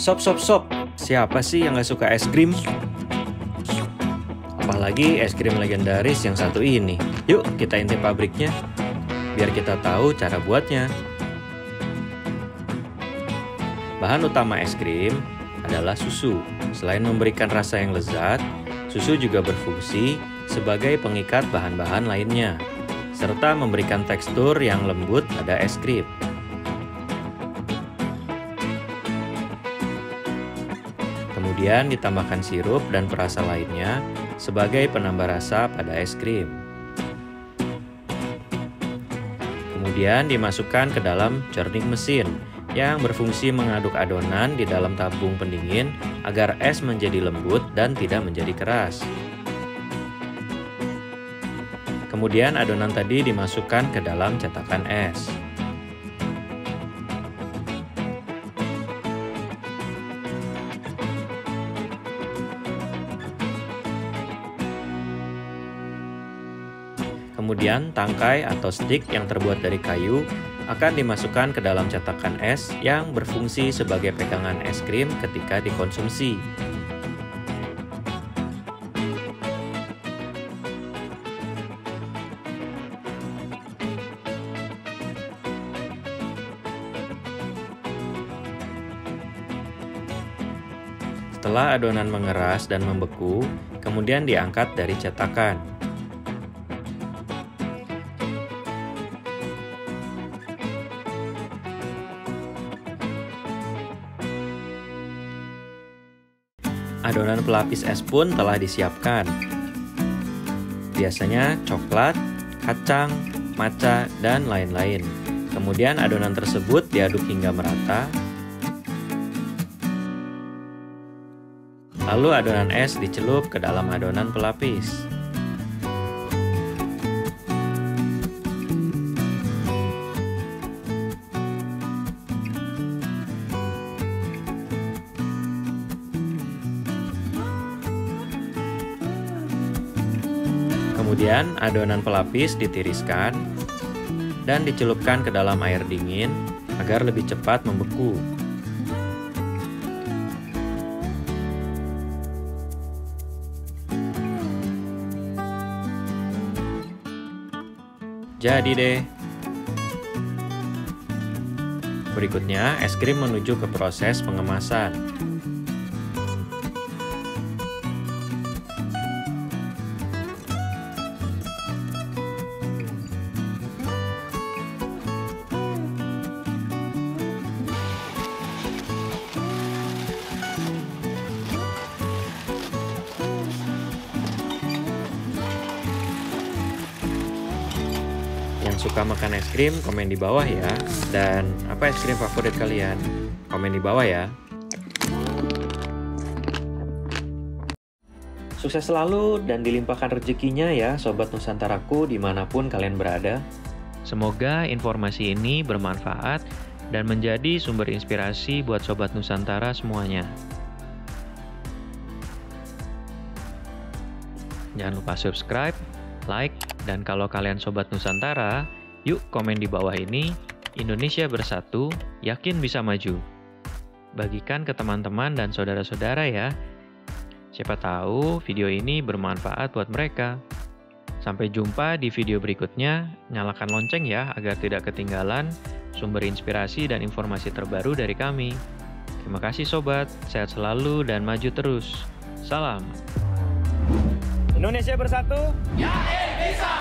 Sop, sop, sop. Siapa sih yang gak suka es krim? Apalagi es krim legendaris yang satu ini. Yuk, kita intip pabriknya. Biar kita tahu cara buatnya. Bahan utama es krim adalah susu. Selain memberikan rasa yang lezat, susu juga berfungsi sebagai pengikat bahan-bahan lainnya, serta memberikan tekstur yang lembut pada es krim. Kemudian ditambahkan sirup dan perasa lainnya sebagai penambah rasa pada es krim. Kemudian dimasukkan ke dalam churning mesin yang berfungsi mengaduk adonan di dalam tabung pendingin agar es menjadi lembut dan tidak menjadi keras. Kemudian adonan tadi dimasukkan ke dalam cetakan es. Kemudian tangkai atau stick yang terbuat dari kayu akan dimasukkan ke dalam cetakan es yang berfungsi sebagai pegangan es krim ketika dikonsumsi. Setelah adonan mengeras dan membeku, kemudian diangkat dari cetakan. Adonan pelapis es pun telah disiapkan. Biasanya coklat, kacang, maca, dan lain-lain. Kemudian adonan tersebut diaduk hingga merata. Lalu adonan es dicelup ke dalam adonan pelapis. Kemudian adonan pelapis ditiriskan dan dicelupkan ke dalam air dingin agar lebih cepat membeku. Jadi deh. Berikutnya, es krim menuju ke proses pengemasan. Suka makan es krim, komen di bawah ya. Dan apa es krim favorit kalian? Komen di bawah ya. Sukses selalu dan dilimpahkan rezekinya ya Sobat Nusantaraku di mana pun kalian berada. Semoga informasi ini bermanfaat dan menjadi sumber inspirasi buat Sobat Nusantara semuanya. Jangan lupa subscribe, like, dan kalau kalian Sobat Nusantara, yuk komen di bawah ini, Indonesia bersatu, yakin bisa maju. Bagikan ke teman-teman dan saudara-saudara ya. Siapa tahu video ini bermanfaat buat mereka. Sampai jumpa di video berikutnya, nyalakan lonceng ya agar tidak ketinggalan sumber inspirasi dan informasi terbaru dari kami. Terima kasih sobat, sehat selalu dan maju terus. Salam. Indonesia bersatu. Yakin bisa